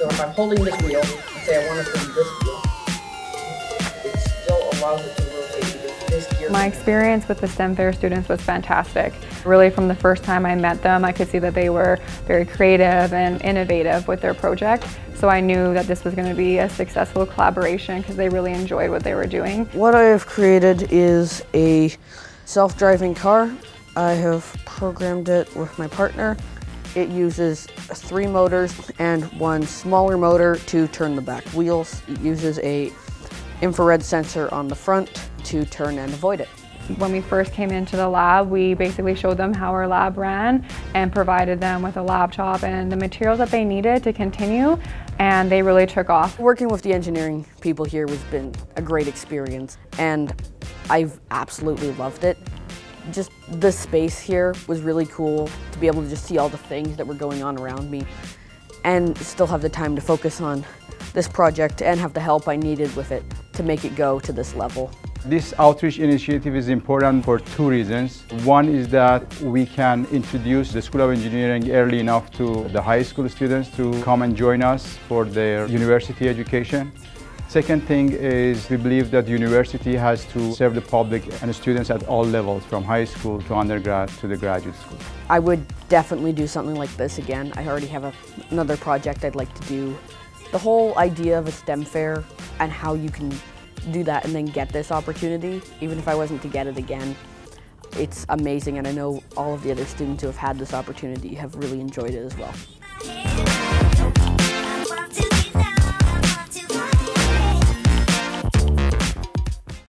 So if I'm holding this wheel, and say I want to turn this wheel, it still allows it to rotate this gear... My experience with the STEM Fair students was fantastic. Really from the first time I met them, I could see that they were very creative and innovative with their project. So I knew that this was going to be a successful collaboration because they really enjoyed what they were doing. What I have created is a self-driving car. I have programmed it with my partner. It uses three motors and one smaller motor to turn the back wheels. It uses a infrared sensor on the front to turn and avoid it. When we first came into the lab, we basically showed them how our lab ran and provided them with a laptop and the materials that they needed to continue, and they really took off. Working with the engineering people here has been a great experience, and I've absolutely loved it just the space here was really cool to be able to just see all the things that were going on around me and still have the time to focus on this project and have the help I needed with it to make it go to this level. This outreach initiative is important for two reasons. One is that we can introduce the School of Engineering early enough to the high school students to come and join us for their university education. Second thing is we believe that the university has to serve the public and students at all levels, from high school to undergrad to the graduate school. I would definitely do something like this again. I already have a, another project I'd like to do. The whole idea of a STEM fair and how you can do that and then get this opportunity, even if I wasn't to get it again, it's amazing and I know all of the other students who have had this opportunity have really enjoyed it as well.